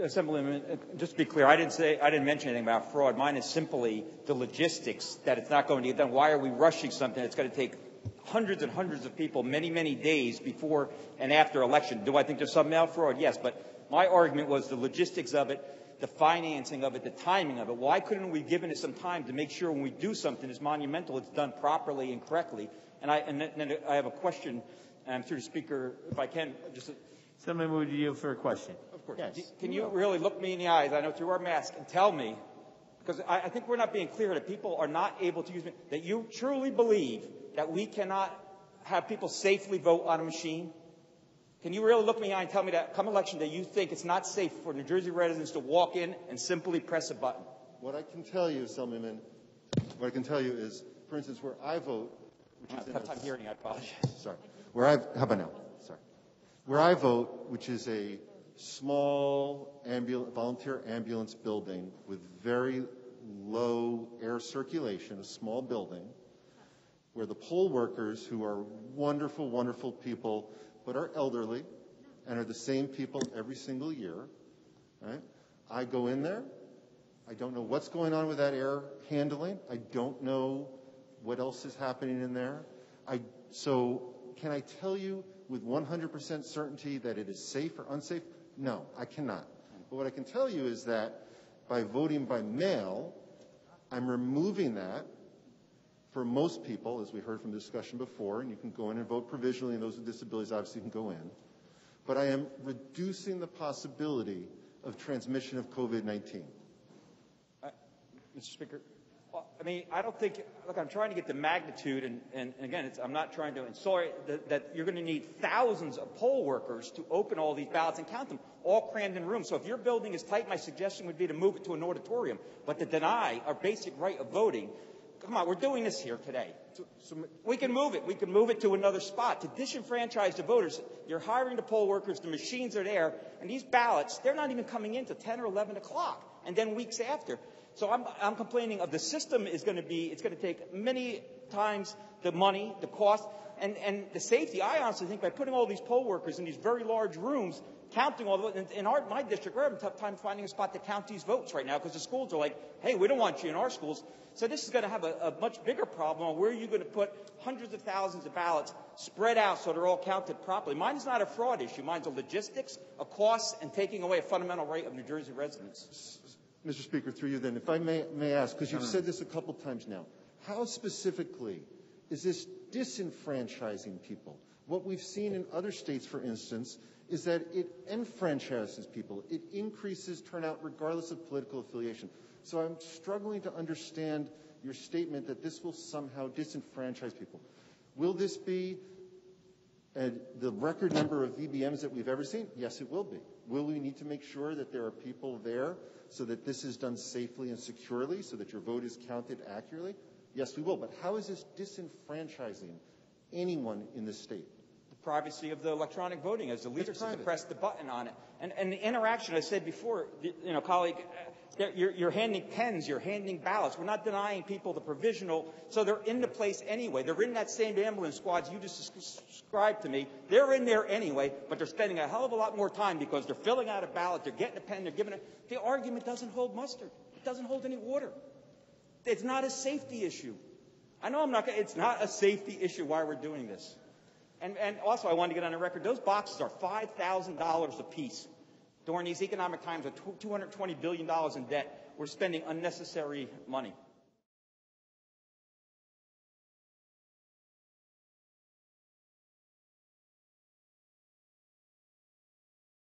Assemblyman, uh, just to be clear, I didn't say I didn't mention anything about fraud. Mine is simply the logistics that it's not going to get done. Why are we rushing something that's going to take hundreds and hundreds of people many, many days before and after election? Do I think there's some mail fraud? Yes, but my argument was the logistics of it, the financing of it, the timing of it. Why couldn't we given it some time to make sure when we do something that's monumental, it's done properly and correctly? And I and then I have a question um, through the speaker, if I can, just. Someone would you for a question. Of course. Yes. Can you really look me in the eyes, I know through our mask, and tell me, because I, I think we're not being clear that people are not able to use me, that you truly believe that we cannot have people safely vote on a machine? Can you really look me in the eye and tell me that come election day you think it's not safe for New Jersey residents to walk in and simply press a button? What I can tell you, Assemblyman, what I can tell you is, for instance, where I vote, which I have time hearing, I apologize. Sorry. Where I how about now? Sorry. Where I vote, which is a small ambul- volunteer ambulance building with very low air circulation, a small building, where the poll workers, who are wonderful, wonderful people, but are elderly and are the same people every single year, right? I go in there. I don't know what's going on with that air handling. I don't know what else is happening in there. I, so can I tell you with 100% certainty that it is safe or unsafe? No, I cannot. But what I can tell you is that by voting by mail, I'm removing that for most people, as we heard from the discussion before, and you can go in and vote provisionally, and those with disabilities obviously can go in. But I am reducing the possibility of transmission of COVID-19. Uh, Mr. Speaker, I mean, I don't think, look, I'm trying to get the magnitude, and, and, and again, I'm not trying to sorry that, that you're going to need thousands of poll workers to open all these ballots and count them, all crammed in rooms. So if your building is tight, my suggestion would be to move it to an auditorium. But to deny our basic right of voting, come on, we're doing this here today. So, so we can move it. We can move it to another spot. To disenfranchise the voters, you're hiring the poll workers, the machines are there, and these ballots, they're not even coming in to 10 or 11 o'clock, and then weeks after. So I'm, I'm complaining of the system is going to be, it's going to take many times the money, the cost, and, and the safety. I honestly think by putting all these poll workers in these very large rooms, counting all the, in, in our, my district, we're having a tough time finding a spot to count these votes right now because the schools are like, hey, we don't want you in our schools. So this is going to have a, a much bigger problem on where you're going to put hundreds of thousands of ballots spread out so they're all counted properly. Mine's not a fraud issue. Mine's a logistics, a cost, and taking away a fundamental right of New Jersey residents. Mr. Speaker, through you then, if I may, may ask, because you've said this a couple times now, how specifically is this disenfranchising people? What we've seen in other states, for instance, is that it enfranchises people. It increases turnout regardless of political affiliation. So I'm struggling to understand your statement that this will somehow disenfranchise people. Will this be uh, the record number of VBMs that we've ever seen? Yes, it will be. Will we need to make sure that there are people there so that this is done safely and securely, so that your vote is counted accurately? Yes, we will. But how is this disenfranchising anyone in this state? The privacy of the electronic voting as the leaders to press the button on it. And, and the interaction, I said before, you know, colleague, uh, you're, you're, handing pens, you're handing ballots. We're not denying people the provisional, so they're in the place anyway. They're in that same ambulance squads you just described to me. They're in there anyway, but they're spending a hell of a lot more time because they're filling out a ballot, they're getting a pen, they're giving it. The argument doesn't hold mustard. It doesn't hold any water. It's not a safety issue. I know I'm not. It's not a safety issue why we're doing this. And, and also, I wanted to get on the record. Those boxes are five thousand dollars a piece during these economic times with $220 billion in debt, we're spending unnecessary money.